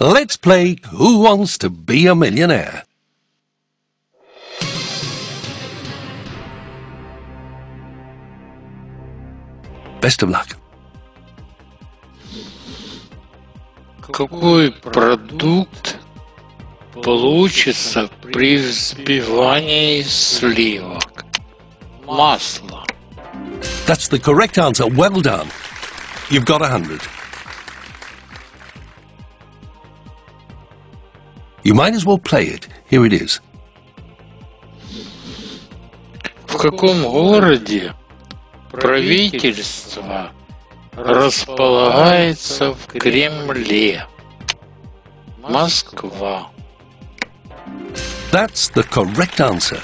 Let's play Who Wants to Be a Millionaire? Best of luck. Какой продукт получится при взбивании сливок? Масло. That's the correct answer. Well done. You've got a hundred. You might as well play it. Here it is. В каком городе правительство располагается в Кремле? Москва. That's the correct answer.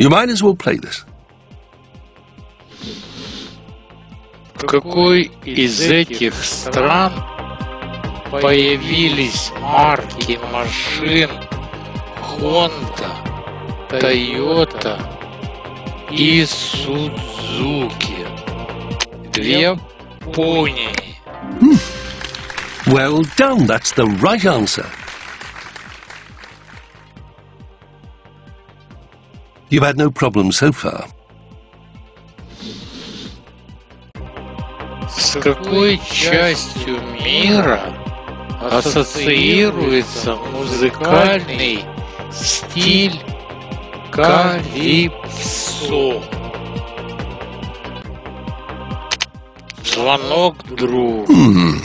You might as well play this. В какой из этих стран появились марки машин Honda, Toyota и Suzuki? В Японии. Well done, that's the right answer. You've had no problems so far. С какой частью мира ассоциируется музыкальный стиль калипсо? Звонок другу. Hmm.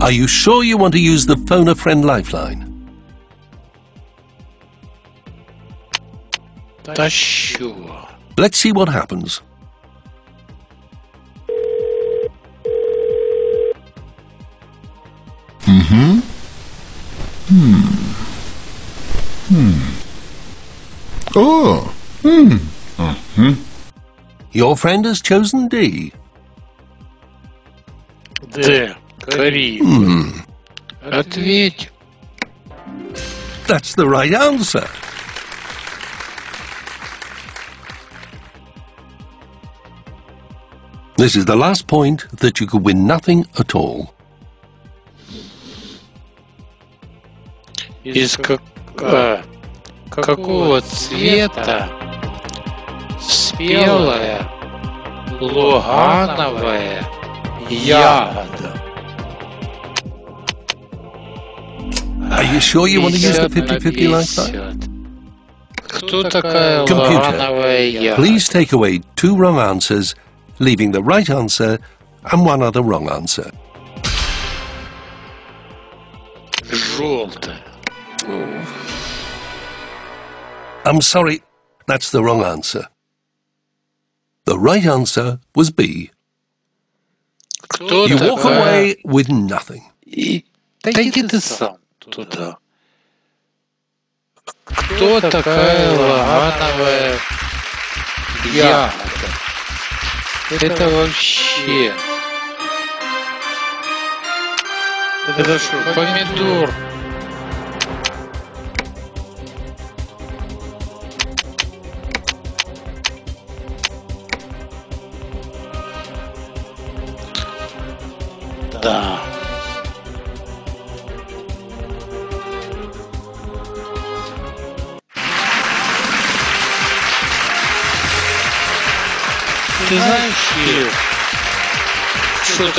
Are you sure you want to use the phone a friend lifeline? Тащу. Let's see what happens. Mm-hmm. Hmm. Hmm. Oh. Hmm. Mm-hmm. Your friend has chosen D. Д. Кариб. Hmm. Ответь. That's the right answer. This is the last point that you could win nothing at all. Из как... а, какого цвета спелая лугановая ягода? Are you sure you want to use the 50-50 lifeline? 50. Кто такая Computer, лугановая ягода? Please take away two wrong answers, leaving the right answer and one other wrong answer. Желтая. I'm sorry, that's the wrong answer. The right answer was B. Кто You walk такая... away with nothing. И... Да иди ты сам туда. Кто такая лугановая ягода? Это вообще... Это что, помидор? Да.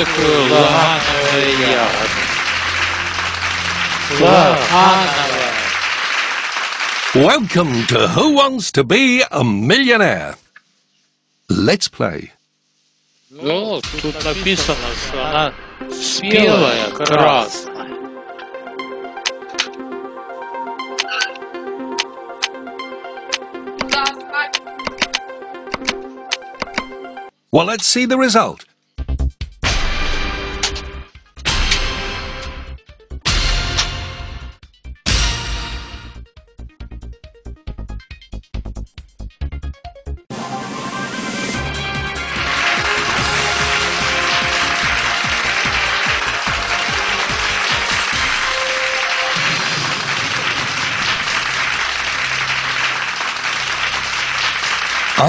что такое лавановая ягода? Лавановая. Welcome to Who Wants to Be a Millionaire? Let's play. Ну, тут написано, что она спелая, красная. Well, let's see the result.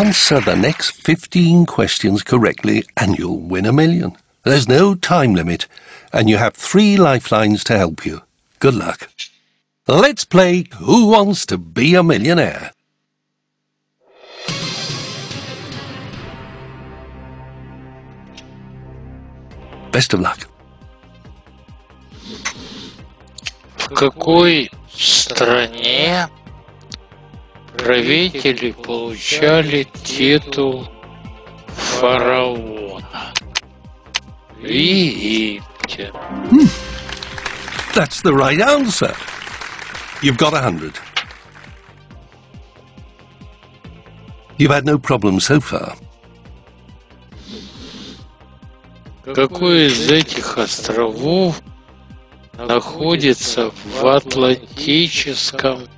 Answer the next 15 questions correctly and you'll win a million. There's no time limit and you have three lifelines to help you. Good luck. Let's play Who Wants to Be a Millionaire? Best of luck. В какой стране правители получали титул фараона? В Египте. That's the right answer. You've got a hundred. You've had no problems so far. Какой из этих островов находится в Атлантическом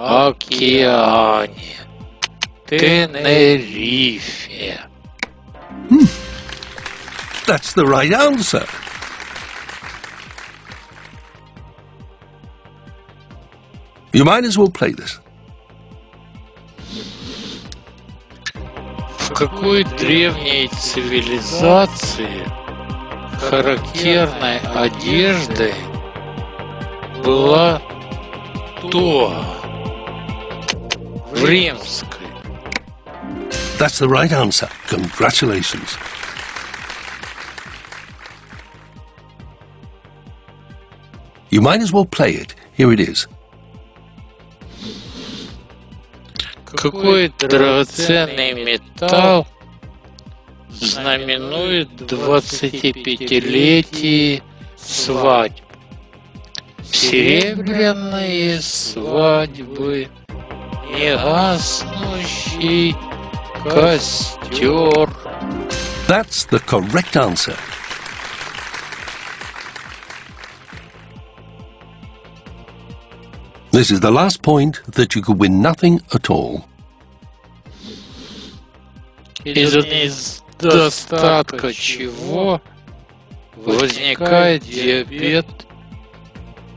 океане? Тенерифе. That's the right answer. You might as well play this. В какой древней цивилизации характерной одеждой была тоа? В римской. That's the right answer. Congratulations. You might as well play it. Here it is. Какой драгоценный металл знаменует 25-летие свадьб? Серебряные свадьбы, негаснущий костер. That's the correct answer. This is the last point that you could win nothing at all. Из недостатка чего возникает диабет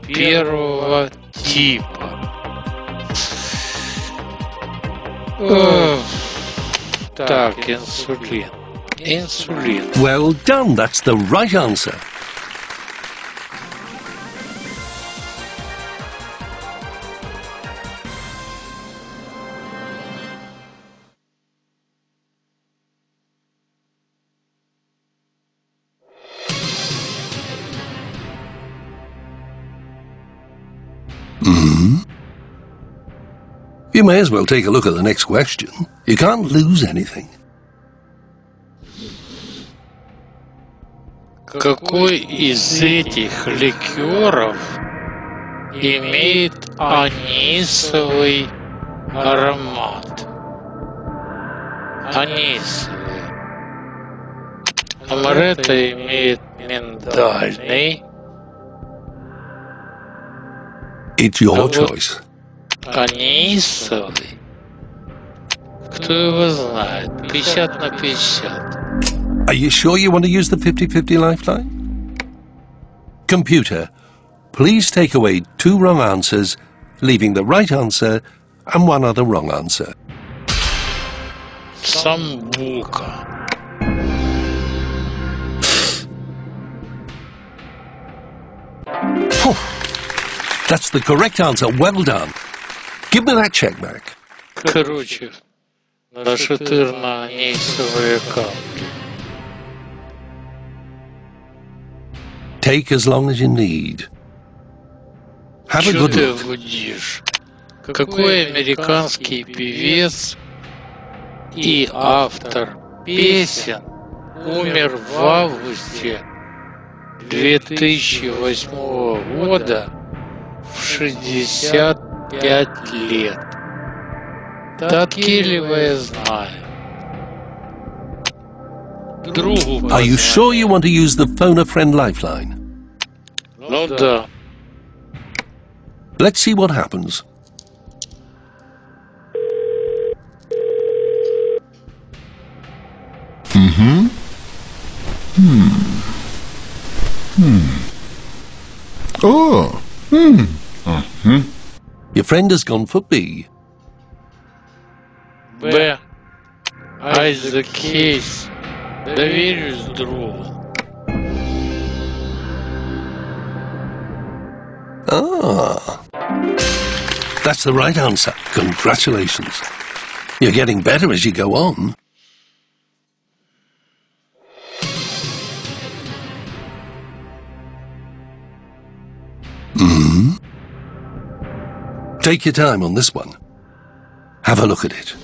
первого типа? Oh. Dark insulin. Insulin. Well done, that's the right answer. You may as well take a look at the next question. You can't lose anything. Какой из этих ликеров имеет анисовый аромат? Анисовый. Амаретто имеет миндальный, It's your А вот- choice. анисовый. Кто его знает? 50 на 50. Are you sure you want to use the 50-50 lifeline? Computer, please take away two wrong answers, leaving the right answer and one other wrong answer. Самбука. Phew. That's the correct answer. Well done. Give me that check back. Короче, нашатырно-анисовые капли. Take as long as you need. Have a good ты look. гудишь? Какой американский певец и автор песен умер в августе 2008 года в 65 лет? Таткиливая знаю. Другу Are you позвонил. sure you want to use the phone a friend lifeline? Ну да. Let's see what happens. Mm-hmm. Hmm. Hmm. Oh. Hmm. Your friend has gone for B. Where? Eyes the case. The virus drove. Ah. That's the right answer. Congratulations. You're getting better as you go on. Take your time on this one. Have a look at it.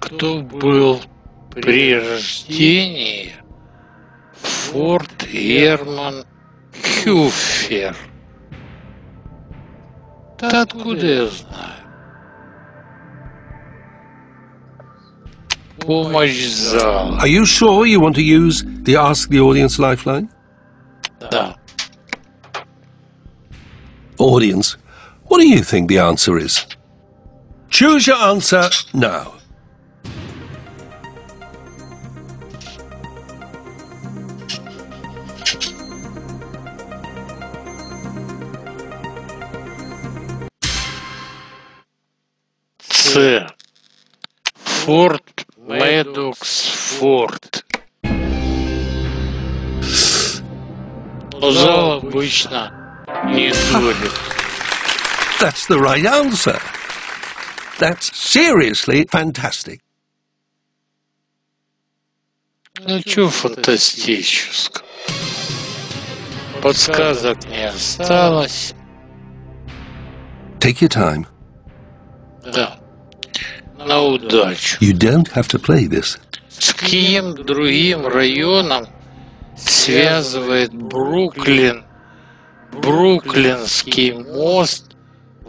Кто был при рождении Форд Герман Хюфер? Да откуда я знаю? Помощь зала. Are you sure you want to use the Ask the Audience lifeline? Да. Audience, what do you think the answer is? Choose your answer now. С. Форд Мэддокс Форд. Пожалуй, обычно. Не дурит. That's the right answer. That's seriously fantastic. Ну чё фантастического? Подсказок не осталось. Take your time. Да. На удачу. You don't have to play this. С каким другим районом связывает Бруклин Бруклинский мост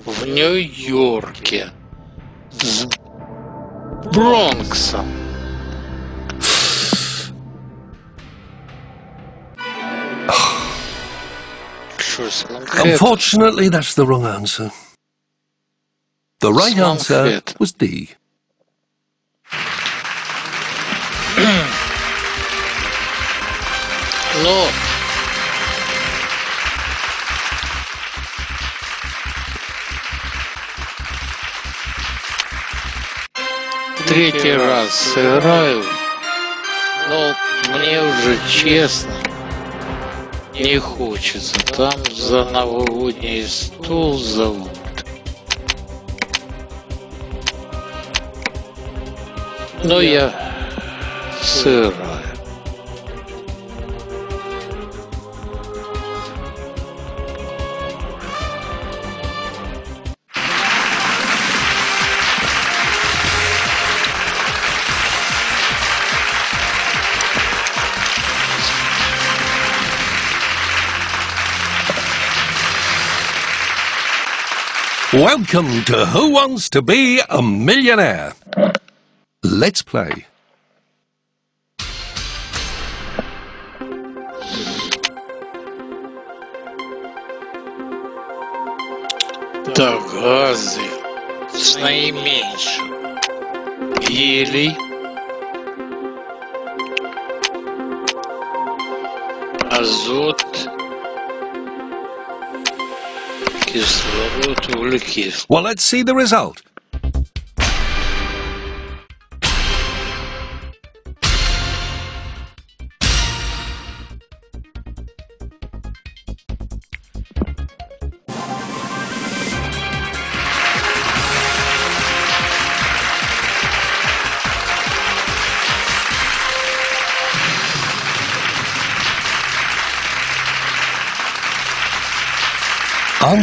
в Нью-Йорке с Бронксом? Что с Манхэттен? Unfortunately, that's the wrong answer. The right Small answer fit. was D. Ну, Третий раз сыграю, но мне уже честно не хочется. Там за новогодний стол зовут. Но я сыграю. Welcome to Who Wants to Be a Millionaire? Let's play. Так, газы с наименьшим. Гелий. Азот. well, let's see the result.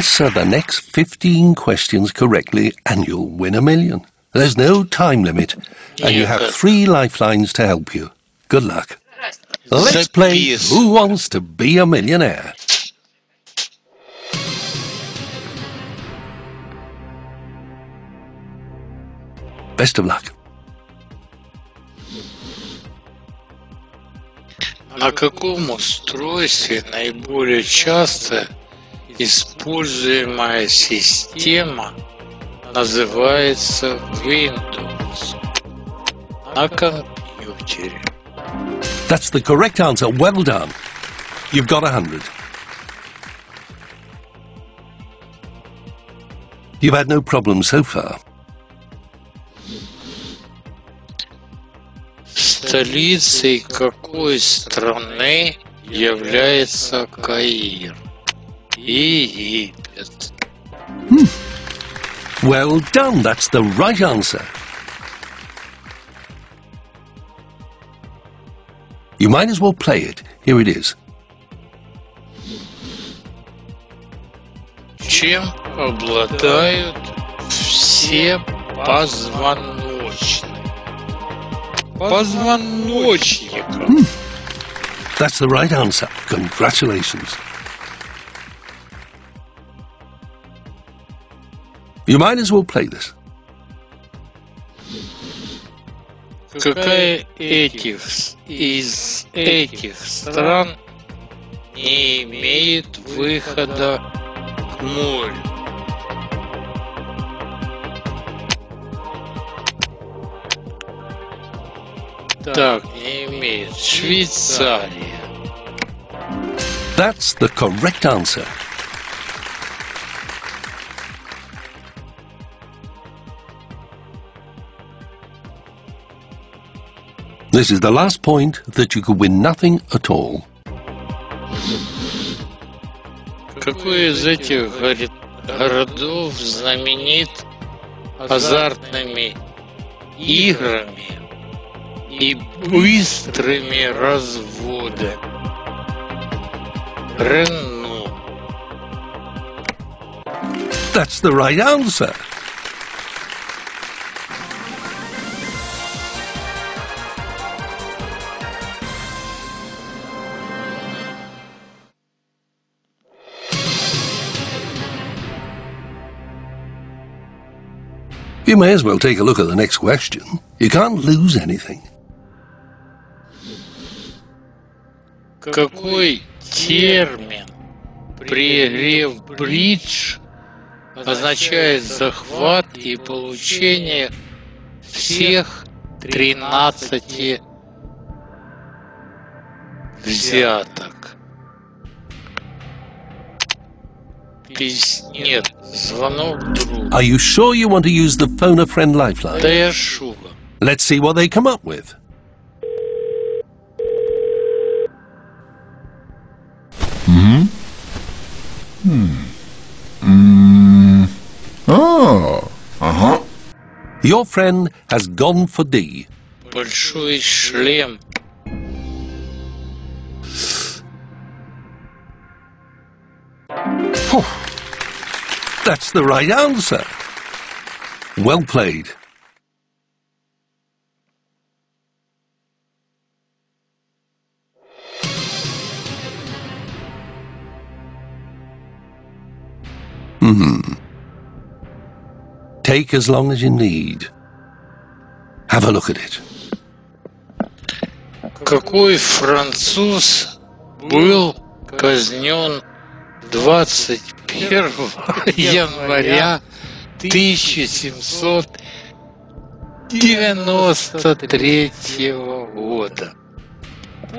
Answer the next 15 questions correctly and you'll win a million. There's no time limit and you have three lifelines to help you. Good luck. Let's play Запис. Who Wants to Be a Millionaire? Best of luck. На каком устройстве наиболее часто используемая система называется Windows? На компьютере. That's the correct answer. Well done. You've got a hundred. You've had no problems so far. Столицей какой страны является Каир? Египет. Well done, that's the right answer. You might as well play it. Here it is. Чем обладают все позвоночные? Позвоночником. That's the right answer. Congratulations. You might as well play this. Какая этих с- из этих стран не имеет выхода к морю? Так, не имеет. Швейцария. That's the correct answer. This is the last point that you could win nothing at all. Какой из этих горе- городов знаменит азартными играми и быстрыми разводами? Рено. That's the right answer. You may as well take a look at the next question. You can't lose anything. Какой термин при игре в бридж означает захват и получение всех 13 взяток? Пись... Нет, звонок другу. Are you sure you want to use the phone a friend lifeline? Да я шуга. Let's see what they come up with. Hmm? Hmm. Mm. Oh. Uh-huh. Your friend has gone for D. Большой шлем. That's the right answer. Well played. Hmm. Take as long as you need. Have a look at it. Какой француз был казнен 21 января 1793 года?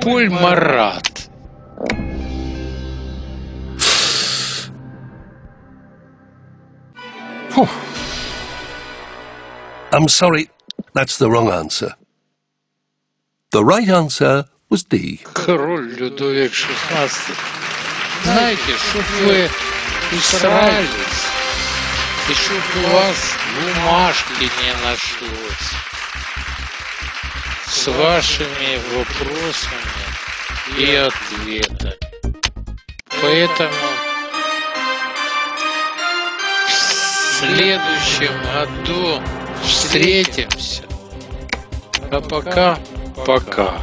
Поль Марат. I'm sorry, that's the wrong answer. The right answer was D. Король Людовик XVI. Знаете, чтоб вы устраивались, и чтоб у вас бумажки не нашлось с вашими вопросами и ответами. Поэтому в следующем году встретимся. А пока, пока.